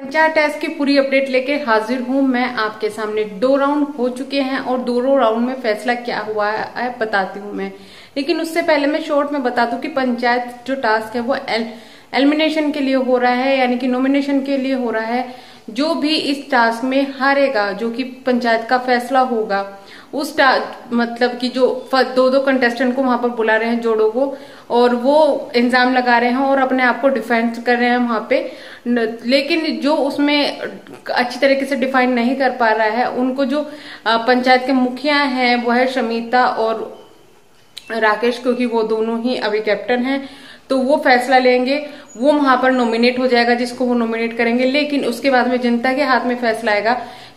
Panchayat test की पूरी update लेके हाजिर हूँ। मैं आपके सामने दो राउंड हो चुके हैं और दोनों राउंड में फैसला क्या हुआ है बताती हूँ मैं। लेकिन उससे पहले मैं शॉर्ट में बता दूँ कि पंचायत जो टास्क है वो एल, एलिमिनेशन के लिए हो रहा है यानी कि नॉमिनेशन के लिए हो रहा है। जो भी इस टास्क में हारेगा, जो कि पंचायत का फैसला होगा, उस मतलब कि जो दो दो कंटेस्टेंट को वहाँ पर बुला रहे हैं जोड़ों को, और वो इंजाम लगा रहे हैं और अपने आप को डिफेंड कर रहे हैं वहाँ पे। लेकिन जो उसमें अच्छी तरीके से डिफाइन नहीं कर पा रहा है, उनको जो पंचायत के मुखिया हैं, वो है शमिता और राकेश, क्योंकि वो दोनों ही अभी कैप्टन हैं तो वो फैसला लेंगे। वो वहाँ पर नॉमिनेट हो जाएगा, जिसको वो नॉमिनेट करेंगे। लेकिन उसके बाद में जनता के हाथ में फैसला आएगा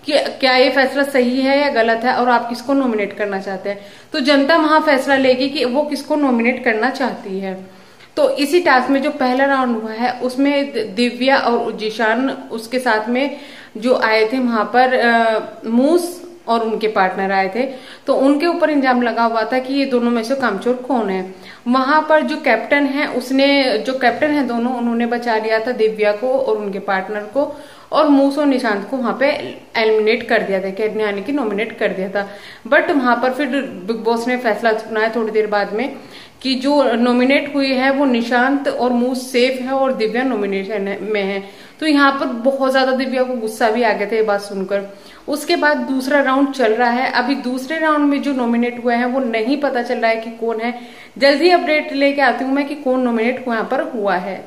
कि क्या ये फैसला सही है या गलत है और आप किसको नॉमिनेट करना चाहते हैं। तो जनता वहाँ फैसला लेगी कि वो किसको नॉमिनेट करना चाहती है। तो इसी टास्क में जो पहला राउंड हुआ है, उसमें दिव्या और जिशान, उसके साथ में जो आए थे वहाँ पर मूस और उनके पार्टनर आए थे। तो उनके ऊपर इंजाम लगा हुआ था कि ये दोनों में से कामचोर कौन है। वहाँ पर जो कैप्टन है, उसने, जो कैप्टन है दोनों, उन्होंने बचा लिया था दिव्या को और उनके पार्टनर को और मूस और निशांत को वहाँ पे एलिमिनेट कर दिया था यानी की नॉमिनेट कर दिया था। बट वहाँ पर फिर बिग बॉस ने फैसला सुनाया थोड़ी देर बाद में कि जो नॉमिनेट हुई है, वो निशांत और मूस सेफ़ है और दिव्या नॉमिनेशन में है। तो यहाँ पर बहुत ज़्यादा दिव्या को गुस्सा भी आ गया था ये बात सुनकर। उसके बाद दूसरा राउंड चल रहा है। अभी दूसरे राउंड में जो नॉमिनेट हुए हैं, वो नहीं पता चल रहा है कि कौन है। जल्दी अपडेट लेके आती हूँ मैं कि कौन नॉमिनेट यहाँ पर हुआ है।